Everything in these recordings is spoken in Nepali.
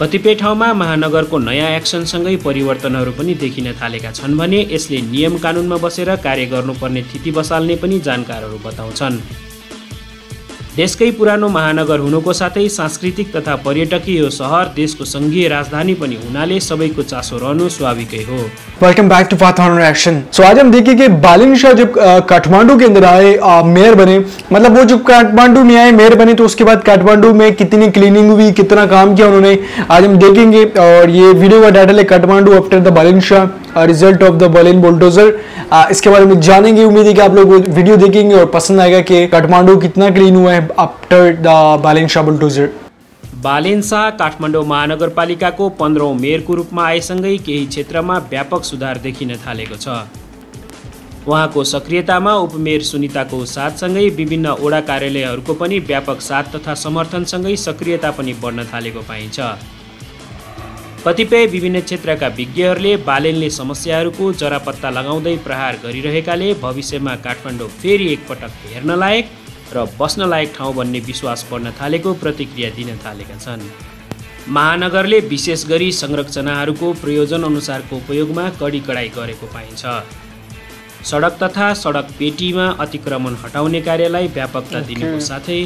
कतिपय ठाउँमा महानगरको नयाँ एक्सनसँगै परिवर्तनहरू पनि देखिन थालेका छन् भने यसले नियम कानुनमा बसेर कार्य गर्नुपर्ने थिति बसाल्ने पनि जानकारहरू बताउँछन्। देशकै पुरानो महानगर हुनुको साथै सांस्कृतिक तथा पर्यटकीय यो सहर देशको सङ्घीय राजधानी पनि हुनाले सबैको चासो रहनु स्वाभाविकै हो। वेलकम बैक टू पाथॉन एक्शन सो आज हम देखिए कि बालिन शाह जब काठमांडू के अंदर आए मेयर बने मतलब वो जब काठमांडू में आए मेयर बने तो उसके बाद काठमांडू में कितनी क्लीनिंग हुई कितना काम किया उन्होंने आज हम देखेंगे और ये वीडियो का टाइटल है Kathmandu after the Balen Shah result of the Berlin bulldozer इसके बारे में जानेंगे उम्मीद है कि आप लोग वीडियो देखेंगे और पसंद आएगा कि काठमांडू कितना क्लीन हुआ है after the Balen Shah bulldozer बालेन्सा काठमाडौँ महानगरपालिकाको पन्ध्रौँ मेयरको रूपमा आएसँगै केही क्षेत्रमा व्यापक सुधार देखिन थालेको छ। उहाँको सक्रियतामा उपमेयर सुनिताको साथसँगै विभिन्न ओडा कार्यालयहरूको पनि व्यापक साथ तथा समर्थनसँगै सक्रियता पनि बढ्न थालेको पाइन्छ। कतिपय विभिन्न क्षेत्रका विज्ञहरूले बालेनले समस्याहरूको जरापत्ता लगाउँदै प्रहार गरिरहेकाले भविष्यमा काठमाडौँ फेरि एकपटक हेर्न लायक र बस्न लायक ठाउँ भन्ने विश्वास बढ्न थालेको प्रतिक्रिया दिन थालेका छन्। महानगरले विशेष गरी संरचनाहरूको प्रयोजन अनुसारको उपयोगमा कडी कडाइ गरेको पाइन्छ। सडक तथा सडक पेटीमा अतिक्रमण हटाउने कार्यलाई व्यापकता दिनुको साथै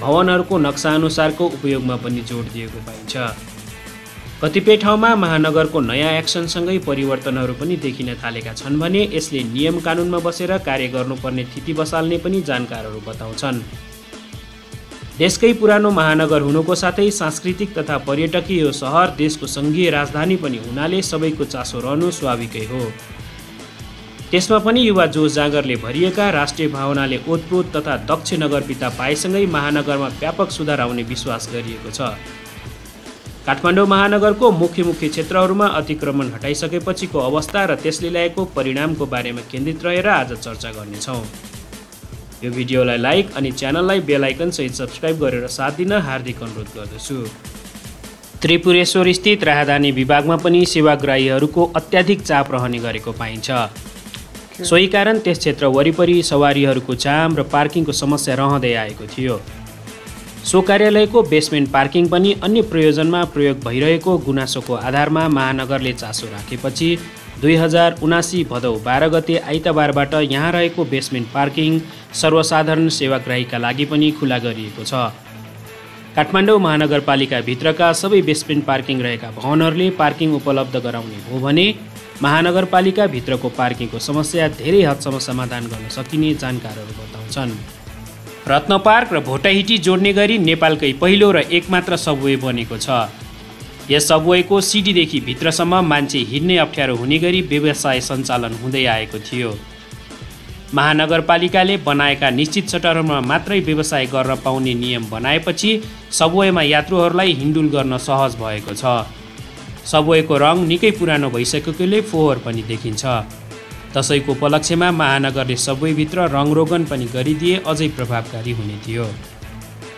भवनहरूको नक्साअनुसारको उपयोगमा पनि जोड दिएको पाइन्छ। कतिपय ठाउँमा महानगरको नयाँ एक्सनसँगै परिवर्तनहरू पनि देखिन थालेका छन् भने यसले नियम कानुनमा बसेर कार्य गर्नुपर्ने थिति बसाल्ने पनि जानकारहरू बताउँछन्। देशकै पुरानो महानगर हुनुको साथै सांस्कृतिक तथा पर्यटकीय यो सहर देशको सङ्घीय राजधानी पनि हुनाले सबैको चासो रहनु स्वाभाविकै हो। त्यसमा पनि युवा जोस जागरले भरिएका राष्ट्रिय भावनाले ओतप्रोत तथा दक्ष नगरपिता पाएसँगै महानगरमा व्यापक सुधार आउने विश्वास गरिएको छ। काठमाडौँ महानगरको मुख्य मुख्य क्षेत्रहरूमा अतिक्रमण हटाइसकेपछिको अवस्था र त्यसले ल्याएको परिणामको बारेमा केन्द्रित रहेर आज चर्चा गर्नेछौँ। यो भिडियोलाई लाइक अनि च्यानललाई बेलायकनसहित सब्सक्राइब गरेर साथ दिन हार्दिक अनुरोध गर्दछु। त्रिपुरेश्वर स्थित राहदानी विभागमा पनि सेवाग्राहीहरूको अत्याधिक चाप रहने गरेको पाइन्छ। सोही कारण त्यस क्षेत्र वरिपरि सवारीहरूको जाम र पार्किङको समस्या रहँदै आएको थियो। सो कार्यालयको बेसमेन्ट पार्किङ पनि अन्य प्रयोजनमा प्रयोग भइरहेको गुनासोको आधारमा महानगरले चासो राखेपछि दुई हजार उनासी भदौ बाह्र गते आइतबारबाट यहाँ रहेको बेसमेन्ट पार्किङ सर्वसाधारण सेवाग्राहीका लागि पनि खुला गरिएको छ। काठमाडौँ महानगरपालिकाभित्रका सबै बेसमेन्ट पार्किङ रहेका भवनहरूले पार्किङ उपलब्ध गराउने हो भने महानगरपालिकाभित्रको पार्किङको समस्या धेरै हदसम्म समाधान गर्न सकिने जानकारहरू बताउँछन्। रत्न पार्क र भोटाहिटी जोड्ने गरी नेपालकै पहिलो र एकमात्र सबवे बनेको छ। यस सबवेको सिडीदेखि भित्रसम्म मान्छे हिँड्नै अप्ठ्यारो हुने गरी व्यवसाय सञ्चालन हुँदै आएको थियो। महानगरपालिकाले बनाएका निश्चित सटरमा मात्रै व्यवसाय गर्न पाउने नियम बनाएपछि सबवेमा यात्रुहरूलाई हिन्डुल गर्न सहज भएको छ। सबवेको रङ निकै पुरानो भइसकेकोले फोहोर पनि देखिन्छ। दसैँको उपलक्ष्यमा महानगरले सबैभित्र रङरोगन पनि गरिदिए अझै प्रभावकारी हुने थियो।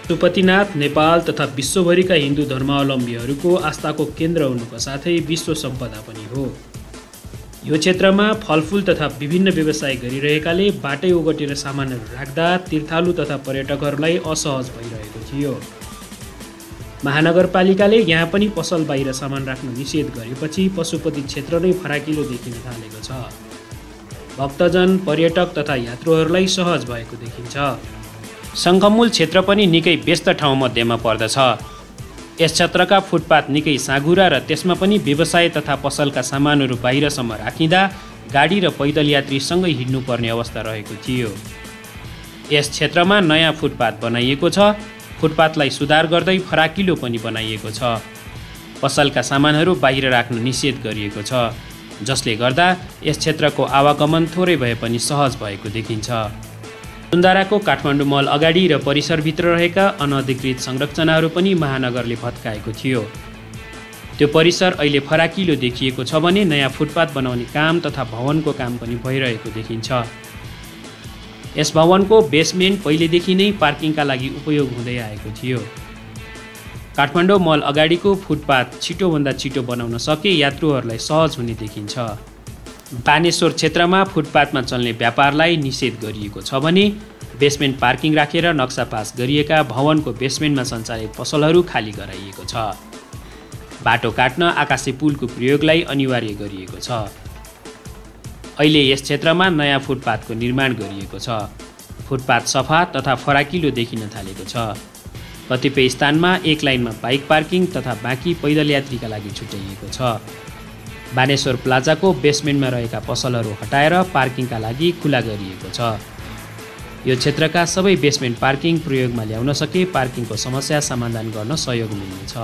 पशुपतिनाथ नेपाल तथा विश्वभरिका हिन्दू धर्मावलम्बीहरूको आस्थाको केन्द्र हुनुको साथै विश्व सम्पदा पनि हो। यो क्षेत्रमा फलफुल तथा विभिन्न व्यवसाय गरिरहेकाले बाटै ओगटेर सामानहरू राख्दा तीर्थालु तथा पर्यटकहरूलाई असहज भइरहेको थियो। महानगरपालिकाले यहाँ पनि पसल बाहिर सामान राख्न निषेध गरेपछि पशुपति क्षेत्र नै फराकिलो देखिन थालेको छ। भक्तजन पर्यटक तथा यात्रुहरूलाई सहज भएको देखिन्छ। सङ्गमुल क्षेत्र पनि निकै व्यस्त ठाउँ मध्येमा पर्दछ। यस क्षेत्रका फुटपाथ निकै साँघुरा र त्यसमा पनि व्यवसाय तथा पसलका सामानहरू बाहिरसम्म राखिँदा गाडी र पैदल यात्रीसँगै हिँड्नुपर्ने अवस्था रहेको थियो। यस क्षेत्रमा नयाँ फुटपाथ बनाइएको छ। फुटपाथलाई सुधार गर्दै फराकिलो पनि बनाइएको छ। पसलका सामानहरू बाहिर राख्न निषेध गरिएको छ। जसले गर्दा यस क्षेत्रको आवागमन थोरै भए पनि सहज भएको देखिन्छ। सुन्दाराको काठमाडौँ मल अगाडि र परिसरभित्र रहेका अनधिकृत संरचनाहरू पनि महानगरले भत्काएको थियो। त्यो परिसर अहिले फराकिलो देखिएको छ भने नयाँ फुटपाथ बनाउने काम तथा भवनको काम पनि भइरहेको देखिन्छ। यस भवनको बेसमेन्ट पहिलेदेखि नै पार्किङका लागि उपयोग हुँदै आएको थियो। काठमाडौँ मल अगाडिको फुटपाथ छिटोभन्दा छिटो बनाउन सके यात्रुहरूलाई सहज हुने देखिन्छ। बानेश्वर क्षेत्रमा फुटपाथमा चल्ने व्यापारलाई निषेध गरिएको छ भने बेसमेन्ट पार्किङ राखेर नक्सा पास गरिएका भवनको बेसमेन्टमा सञ्चालित पसलहरू खाली गराइएको छ। बाटो काट्न आकाशे पुलको प्रयोगलाई अनिवार्य गरिएको छ। अहिले यस क्षेत्रमा नयाँ फुटपाथको निर्माण गरिएको छ। फुटपाथ सफा तथा फराकिलो देखिन थालेको छ। कतिपय स्थानमा एक लाइनमा बाइक पार्किङ तथा बाँकी पैदल यात्रीका लागि छुट्याइएको छ। बानेश्वर प्लाजाको बेसमेन्टमा रहेका पसलहरू हटाएर पार्किङका लागि खुला गरिएको छ। यो क्षेत्रका सबै बेसमेन्ट पार्किङ प्रयोगमा ल्याउन सके पार्किङको समस्या समाधान गर्न सहयोग मिल्नेछ।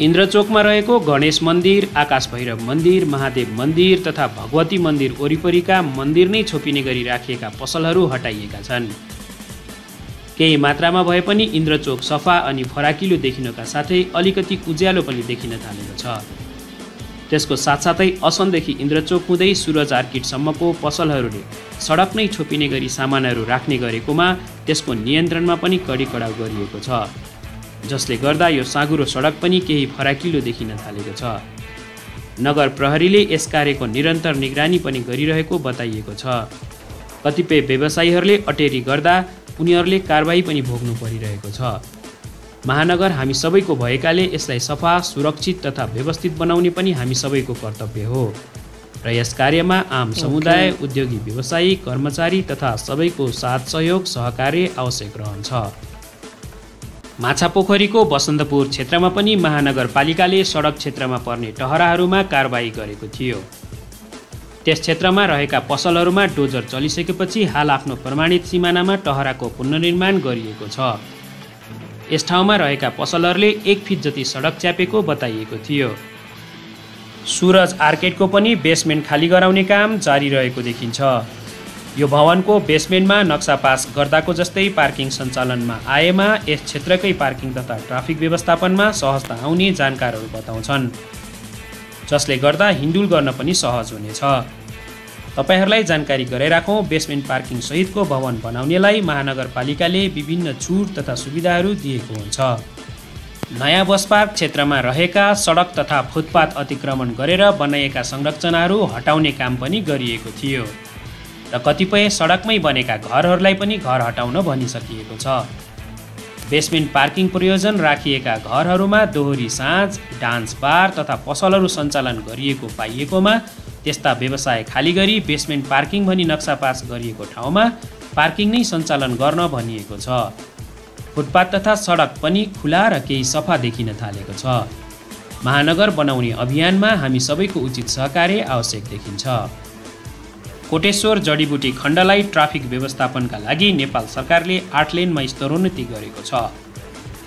इन्द्रचोकमा रहेको गणेश मन्दिर आकाश भैरव मन्दिर महादेव मन्दिर तथा भगवती मन्दिर वरिपरिका मन्दिर नै छोपिने गरी राखिएका पसलहरू हटाइएका छन्। केही मात्रामा भए पनि इन्द्रचोक सफा अनि फराकिलो देखिनका साथै अलिकति उज्यालो पनि देखिन थालेको छ। त्यसको साथसाथै असनदेखि इन्द्रचोक हुँदै सुरज आर्किटसम्मको पसलहरूले सडक नै छोपिने गरी सामानहरू राख्ने गरेकोमा त्यसको नियन्त्रणमा पनि कडी कडाउ गरिएको छ। जसले गर्दा यो साँगुरो सडक पनि केही फराकिलो देखिन थालेको छ। नगर प्रहरीले यस कार्यको निरन्तर निगरानी पनि गरिरहेको बताइएको छ। कतिपय व्यवसायीहरूले अटेरी गर्दा उनीहरूले कारवाही पनि भोग्नु परिरहेको छ। महानगर हामी सबैको भएकाले यसलाई सफा सुरक्षित तथा व्यवस्थित बनाउने पनि हामी सबैको कर्तव्य हो। र यस कार्यमा आम समुदाय उद्योगी व्यवसायी कर्मचारी तथा सबैको साथ सहयोग सहकार्य आवश्यक रहन्छ। माछापोखरीको बसन्तपुर क्षेत्रमा पनि महानगरपालिकाले सडक क्षेत्रमा पर्ने टहराहरूमा कारवाही गरेको थियो। त्यस क्षेत्रमा रहेका पसलहरूमा डोजर चलिसकेपछि हाल आफ्नो प्रमाणित सिमानामा टहराको पुनर्निर्माण गरिएको छ। यस ठाउँमा रहेका पसलहरूले एक फिट जति सडक च्यापेको बताइएको थियो। सुरज आर्केटको पनि बेसमेन्ट खाली गराउने काम जारी रहेको देखिन्छ। यो भवनको बेसमेन्टमा नक्सा पास गर्दाको जस्तै पार्किङ सञ्चालनमा आएमा यस क्षेत्रकै पार्किङ तथा ट्राफिक व्यवस्थापनमा सहजता आउने जानकारहरू बताउँछन्। जसले गर्दा हिन्डुल गर्न पनि सहज हुनेछ। तपाईँहरूलाई जानकारी गराइराखौँ बेसमेन्ट पार्किङ सहितको भवन बनाउनेलाई महानगरपालिकाले विभिन्न छुट तथा सुविधाहरू दिएको हुन्छ। नयाँ बस पार्क क्षेत्रमा रहेका सडक तथा फुटपाथ अतिक्रमण गरेर बनाइएका संरचनाहरू हटाउने काम पनि गरिएको थियो। र कतिपय सडकमै बनेका घरहरूलाई पनि घर हटाउन भनिसकिएको छ। बेसमेन्ट पार्किङ प्रयोजन राखिएका घरहरूमा दोहोरी साँझ डान्स बार तथा पसलहरू सञ्चालन गरिएको पाइएकोमा त्यस्ता व्यवसाय खाली गरी बेसमेन्ट पार्किङ भनी नक्सा पास गरिएको ठाउँमा पार्किङ नै सञ्चालन गर्न भनिएको छ। फुटपाथ तथा सडक पनि खुला र केही सफा देखिन थालेको छ। महानगर बनाउने अभियानमा हामी सबैको उचित सहकार्य आवश्यक देखिन्छ। कोटेश्वर जडीबुटी खण्डलाई ट्राफिक व्यवस्थापनका लागि नेपाल सरकारले आठ लेनमा स्तरोन्नति गरेको छ।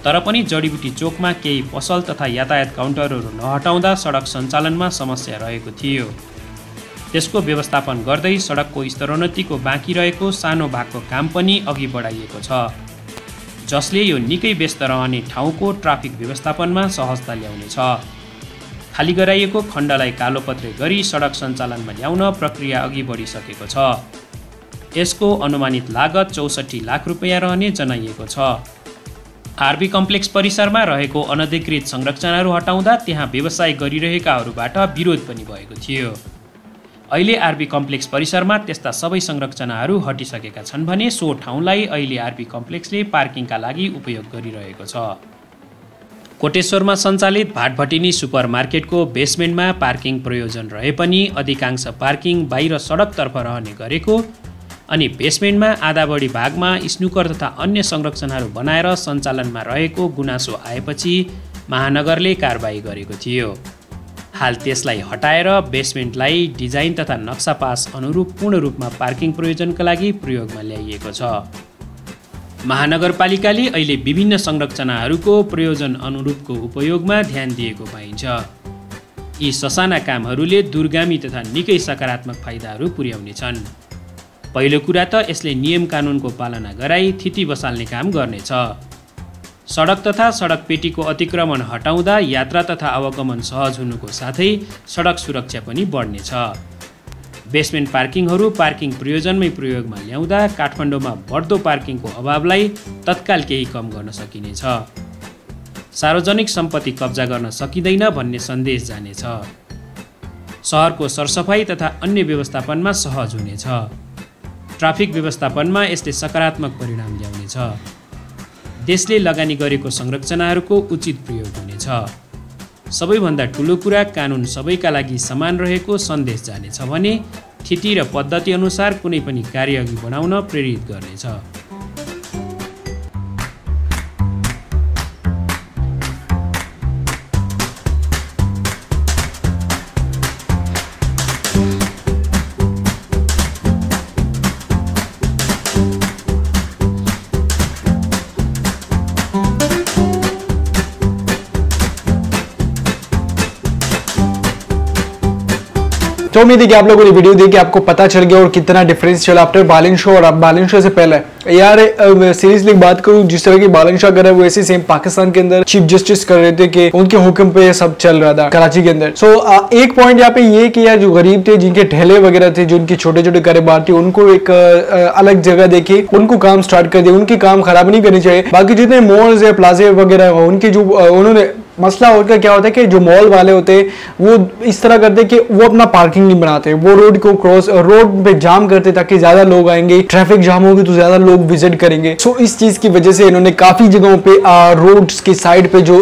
तर पनि जडीबुटी चोकमा केही पसल तथा यातायात काउन्टरहरू नहटाउँदा सडक सञ्चालनमा समस्या रहेको थियो। त्यसको व्यवस्थापन गर्दै सडकको स्तरोन्नतिको बाँकी रहेको सानो भागको काम पनि अघि बढाइएको छ। जसले यो निकै व्यस्त रहने ठाउँको ट्राफिक व्यवस्थापनमा सहजता ल्याउनेछ। खाली गराइएको खण्डलाई कालोपत्रे गरी सडक सञ्चालनमा ल्याउन प्रक्रिया अघि बढिसकेको छ। यसको अनुमानित लागत चौसठी लाख रुपियाँ रहने जनाइएको छ। आरबी कम्प्लेक्स परिसरमा रहेको अनधिकृत संरचनाहरू हटाउँदा त्यहाँ व्यवसाय गरिरहेकाहरूबाट विरोध पनि भएको थियो। अहिले आरबी कम्प्लेक्स परिसरमा त्यस्ता सबै संरचनाहरू हटिसकेका छन् भने सो ठाउँलाई अहिले आरबी कम्प्लेक्सले पार्किङका लागि उपयोग गरिरहेको छ। कोटेश्वरमा सञ्चालित भाटभटिनी सुपर मार्केटको बेसमेन्टमा पार्किङ प्रयोजन रहे पनि अधिकांश पार्किङ बाहिर सडकतर्फ रहने गरेको अनि बेसमेन्टमा आधा बढी भागमा स्नुकर तथा अन्य संरचनाहरू बनाएर सञ्चालनमा रहेको गुनासो आएपछि महानगरले कारवाही गरेको थियो। हाल त्यसलाई हटाएर बेसमेन्टलाई डिजाइन तथा नक्सा पास अनुरूप पूर्ण रूपमा पार्किङ प्रयोजनका लागि प्रयोगमा ल्याइएको छ। महानगरपालिकाले अहिले विभिन्न संरचनाहरूको प्रयोजन अनुरूपको उपयोगमा ध्यान दिएको पाइन्छ। यी ससाना कामहरूले दुर्गामी तथा निकै सकारात्मक फाइदाहरू पुर्याउनेछन् पहिलो कुरा त यसले नियम कानुनको पालना गराई थिति बसाल्ने काम गर्नेछ। सडक तथा सडक पेटीको अतिक्रमण हटाउँदा यात्रा तथा आवागमन सहज हुनुको साथै सडक सुरक्षा पनि बढ्नेछ। बेसमेन्ट पार्किङहरू पार्किङ प्रयोजनमै प्रयोगमा ल्याउँदा काठमाडौँमा बढ्दो पार्किङको अभावलाई तत्काल केही कम गर्न सकिनेछ। सार्वजनिक सम्पत्ति कब्जा गर्न सकिँदैन भन्ने सन्देश जानेछ। सहरको सरसफाइ तथा अन्य व्यवस्थापनमा सहज हुनेछ। ट्राफिक व्यवस्थापनमा यसले सकारात्मक परिणाम ल्याउनेछ। देशले लगानी गरेको संरचनाहरूको उचित प्रयोग हुनेछ। सबैभन्दा ठुलो कुरा कानुन सबैका लागि समान रहेको सन्देश जानेछ भने थिति र पद्धति अनुसार कुनै पनि कार्य अघि बढाउन प्रेरित गर्नेछ। तो उम्मीद है कि आप लोगों ने वीडियो देखिए आपको पता चल गया और कितना डिफरेंस चला आफ्टर बालिन शो और बालिन शो से पहले। यार सीरियसली बात करूँ जिस तरह की बालन शाह कर रहा है वैसे सेम पाकिस्तान के अंदर चीफ जस्टिस कर रहे थे कि उनके हुक्म पे ये सब चल रहा था कराची के अंदर। सो so, एक पॉइंट यहाँ पे ये कि यार जो गरीब थे जिनके ठेले वगैरह थे जो उनके छोटे छोटे कारोबार थे उनको एक अलग जगह देखी उनको काम स्टार्ट कर दिया उनके काम खराब नहीं करनी चाहिए। बाकी जितने मॉल्स है प्लाजे वगैरह हो उनके जो उन्होंने मसला और क्या होता है कि जो मॉल वाले होते हैं वो इस तरह करते कि वो अपना पार्किंग नहीं बनाते वो रोड को क्रॉस रोड पे जाम करते ताकि ज़्यादा लोग आएँगे ट्रैफ़िक जाम होगी तो ज़्यादा लोग विज़िट करेंगे। सो इस चीज़ की वजह से इन्होंने काफ़ी जगहों पे रोड के साइड पे जो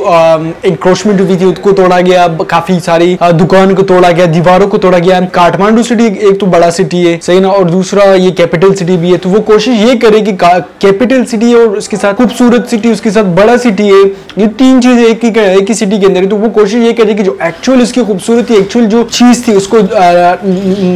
इंक्रोचमेंट हुई थी, उसको तोड़ा गया। काफ़ी सारी दुकान को तोड़ा गया, दीवारों को तोड़ा गया। काठमांडू सिटी एक तो बड़ा सिटी है, सही ना? और दूसरा ये कैपिटल सिटी भी है। तो वो कोशिश ये करे कि कैपिटल सिटी और उसके साथ खूबसूरत सिटी उसके साथ बड़ा सिटी है। ये तीन चीज़ें एक ही की सिटी के अंदर तो वो कोशिश ये करी कि जो एक्चुअल इसकी खूबसूरती एक्चुअल जो चीज़ थी, उसको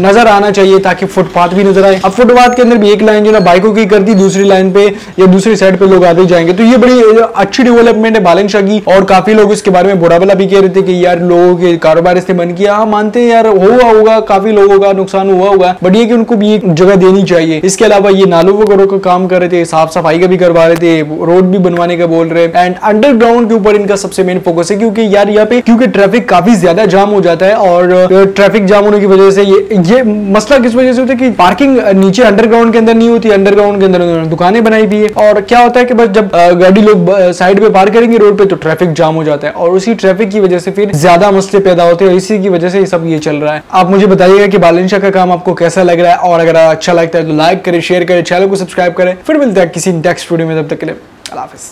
नज़र आना चाहिए ताकि फुटपाथ भी नज़र आए। अब फुटपाथ के अंदर भी एक लाइन जो ना बाइकों की कर दी दूसरी लाइन पे या दूसरी साइड पे लोग आते जाएँगे। तो ये बड़ी अच्छी डेवलपमेंट है बालन शाह की और काफ़ी लोग इसके बारे में बुरा भला भी कह रहे थे कि यार लोगों के कारोबार इससे बंद किया। हाँ मानते हैं यार, हुआ होगा, काफ़ी लोगों का नुकसान हुआ होगा बट ये कि उनको भी एक जगह देनी चाहिए। इसके अलावा ये नालों वगैरह का काम कर रहे थे साफ़ सफ़ाई का भी करवा रहे थे, रोड भी बनवाने का बोल रहे एंड अंडरग्राउंड के ऊपर इनका सबसे मेन फोकस है, क्योंकि यार यहाँ पे, क्योंकि ट्रैफ़िक काफ़ी ज़्यादा जाम हो जाता है और ट्रैफ़िक जाम होने की वजह से ये ये मसला किस वजह से होता है कि पार्किंग नीचे अंडरग्राउंड के अंदर नहीं होती अंडरग्राउंड के अंदर दुकानें बनाई हुई है। और क्या होता है कि बस जब गाड़ी लोग साइड पे पार करेंगे रोड पे तो ट्रैफ़िक जाम हो जाता है। और उसी ट्रैफ़िक की वजह से फिर ज़्यादा मसले पैदा होते हैं। इसी की वजह से सब ये चल रहा है। आप मुझे बताइएगा कि बालनशाह का काम आपको कैसा लग रहा है। और अगर अच्छा लगता है तो लाइक करें शेयर करें चैनल को सब्सक्राइब करें। फिर मिलता है किसी नेक्स्ट वीडियो में। तब तक के लिए, अल्लाह हाफिज़।